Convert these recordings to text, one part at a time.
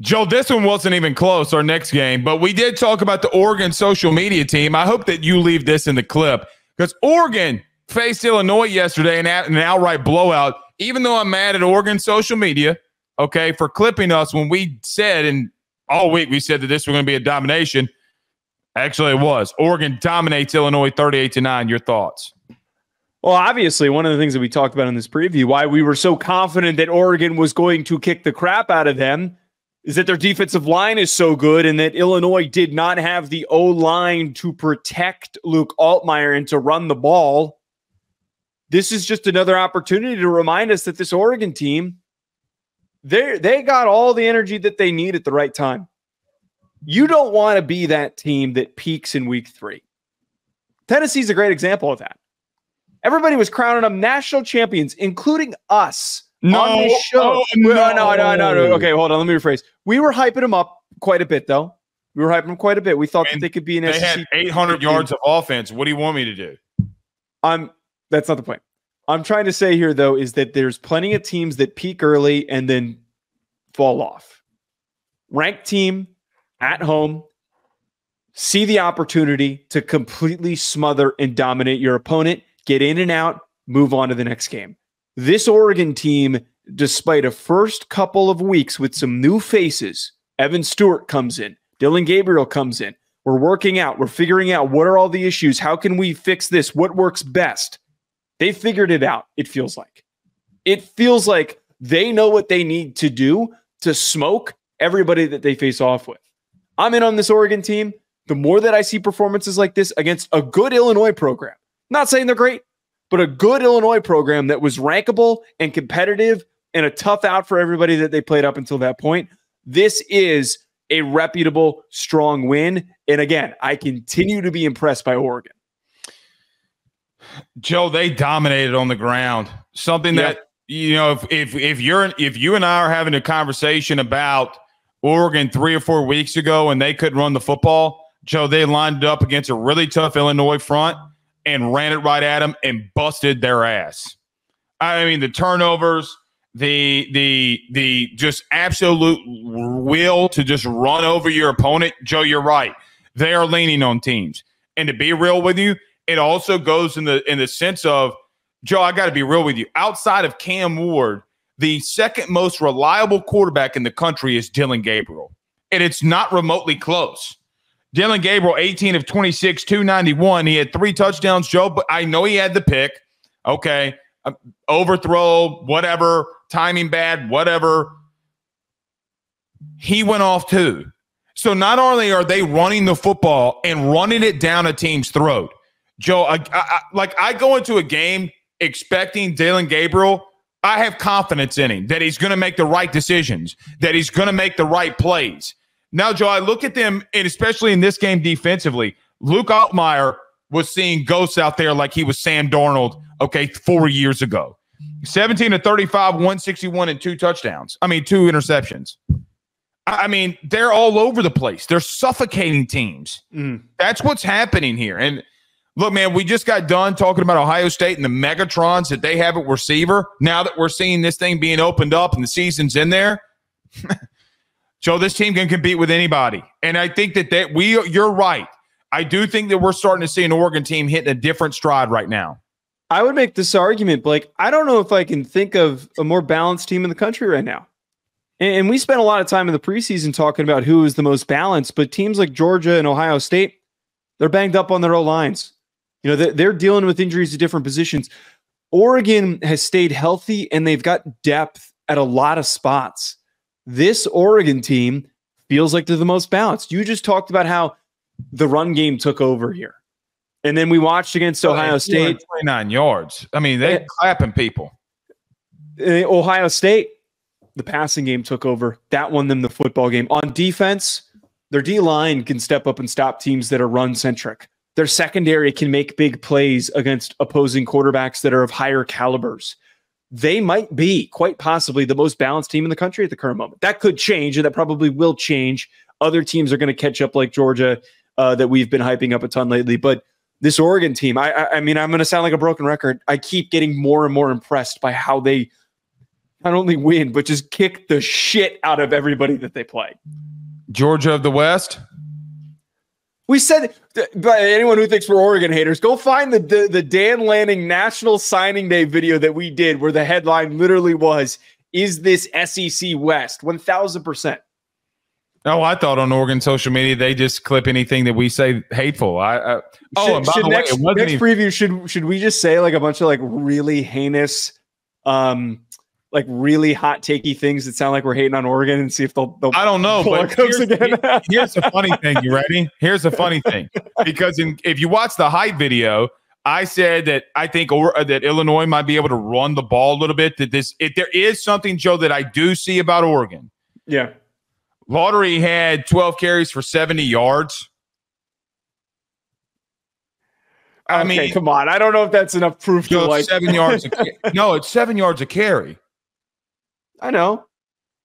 Joe, this one wasn't even close, our next game, but we did talk about the Oregon social media team. I hope that you leave this in the clip because Oregon faced Illinois yesterday in an outright blowout. Even though I'm mad at Oregon social media, okay, for clipping us when we said, and all week we said that this was going to be a domination. Actually, it was. Oregon dominates Illinois 38 to 9. Your thoughts? Well, obviously, one of the things that we talked about in this preview, why we were so confident that Oregon was going to kick the crap out of them is that their defensive line is so good and that Illinois did not have the O line to protect Luke Altmyer and to run the ball. This is just another opportunity to remind us that this Oregon team, they they got all the energy that they need at the right time. You don't want to be that team that peaks in week three. Tennessee's a great example of that. Everybody was crowning them national champions, including us no, on this show. Oh, no. no, no, no, no. Okay, hold on. Let me rephrase. We were hyping them up quite a bit, though. We were hyping them quite a bit. We thought and that they could be an. They SEC had 800 yards of offense. What do you want me to do? I'm. That's not the point. I'm trying to say here, though, is that there's plenty of teams that peak early and then fall off. Ranked team at home, see the opportunity to completely smother and dominate your opponent, get in and out, move on to the next game. This Oregon team, despite a first couple of weeks with some new faces, Evan Stewart comes in, Dillon Gabriel comes in. We're working out, we're figuring out what are all the issues, how can we fix this, what works best. They figured it out, it feels like. It feels like they know what they need to do to smoke everybody that they face off with. I'm in on this Oregon team. The more that I see performances like this against a good Illinois program, not saying they're great, but a good Illinois program that was rankable and competitive and a tough out for everybody that they played up until that point. This is a reputable, strong win. And again, I continue to be impressed by Oregon. Joe, they dominated on the ground. Something that you know, if if if you're if you and I are having a conversation about Oregon three or four weeks ago and they couldn't run the football, Joe, they lined up against a really tough Illinois front and ran it right at them and busted their ass. I mean, the turnovers, the the the just absolute will to just run over your opponent. Joe, you're right. They are leaning on teams. And to be real with you, it also goes in the in the sense of Joe, I got to be real with you. Outside of Cam Ward, the second most reliable quarterback in the country is Dillon Gabriel. And it's not remotely close. Dillon Gabriel, 18 of 26, 291. He had three touchdowns, Joe, but I know he had the pick. Okay. Uh, overthrow, whatever, timing bad, whatever. He went off too. So not only are they running the football and running it down a team's throat, Joe, I, I, like I go into a game expecting Dillon Gabriel. I have confidence in him that he's going to make the right decisions, that he's going to make the right plays. Now, Joe, I look at them, and especially in this game defensively, Luke Altmyer was seeing ghosts out there like he was Sam Darnold, okay, four years ago. 17 to 35, 161, and two touchdowns. I mean, two interceptions. I mean, they're all over the place. They're suffocating teams. Mm. That's what's happening here. And look, man, we just got done talking about Ohio State and the Megatrons that they have at receiver. Now that we're seeing this thing being opened up and the season's in there, So this team can compete with anybody. And I think that that we you're right. I do think that we're starting to see an Oregon team hitting a different stride right now. I would make this argument, Blake. I don't know if I can think of a more balanced team in the country right now. And, we spent a lot of time in the preseason talking about who is the most balanced, but teams like Georgia and Ohio State, they're banged up on their own lines. You know, they're, they're dealing with injuries at different positions. Oregon has stayed healthy and they've got depth at a lot of spots this Oregon team feels like they're the most balanced. You just talked about how the run game took over here. And then we watched against Ohio State. 29 yards. I mean, they're clapping people. Ohio State, the passing game took over. That won them the football game. On defense, their D line can step up and stop teams that are run centric. Their secondary can make big plays against opposing quarterbacks that are of higher calibers they might be quite possibly the most balanced team in the country at the current moment. That could change, and that probably will change. Other teams are going to catch up, like Georgia, uh, that we've been hyping up a ton lately. But this Oregon team, I, I, I mean, I'm going to sound like a broken record. I keep getting more and more impressed by how they not only win, but just kick the shit out of everybody that they play. Georgia of the West. We said, but anyone who thinks we're Oregon haters, go find the, the, the Dan Lanning National Signing Day video that we did, where the headline literally was, "Is this SEC West?" One thousand percent. Oh, I thought on Oregon social media they just clip anything that we say hateful. I, I oh, should, and by the next, way, next even, preview should should we just say like a bunch of like really heinous, um, like really hot takey things that sound like we're hating on Oregon and see if they'll. they'll I don't know, but here's, again. here's the funny thing. You ready? Here's the funny thing. Because in, if you watch the hype video, I said that I think or, uh, that Illinois might be able to run the ball a little bit. That this, if there is something, Joe, that I do see about Oregon, yeah, Laughery had 12 carries for 70 yards. I okay, mean, come on. I don't know if that's enough proof to Joe, like. seven yards. No, it's seven yards a carry. I know.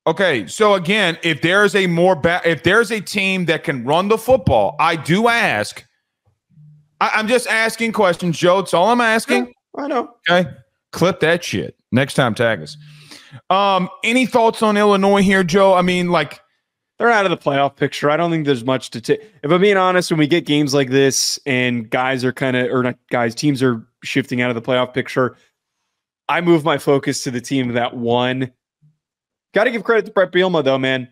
Okay, so again, if there's a more ba- if there's a team that can run the football, I do ask. I- I'm just asking questions, Joe. It's all I'm asking. I know. Okay, clip that shit next time. Tag us. Um, any thoughts on Illinois here, Joe? I mean, like, They're out of the playoff picture. I don't think there's much to take. If I'm being honest, when we get games like this and guys are kind of, or not guys, teams are shifting out of the playoff picture, I move my focus to the team that won. Got to give credit to Bret Bielema, though, man.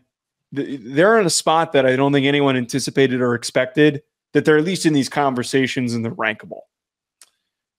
They're in a spot that I don't think anyone anticipated or expected, that they're at least in these conversations and they're rankable.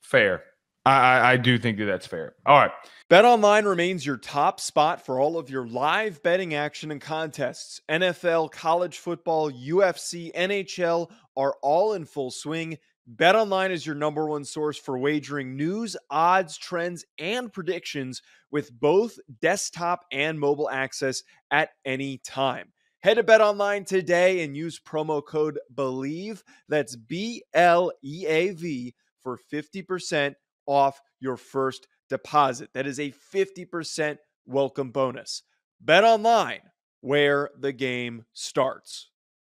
fair. I I, I do think that that's fair. All right. BetOnline remains your top spot for all of your live betting action and contests. NFL, college football, UFC, NHL are all in full swing. BetOnline is your number one source for wagering news, odds, trends, and predictions with both desktop and mobile access at any time. Head to BetOnline today and use promo code BLEAV. That's B L E A V for 50% off your first deposit. That is a 50% welcome bonus. Bet online where the game starts.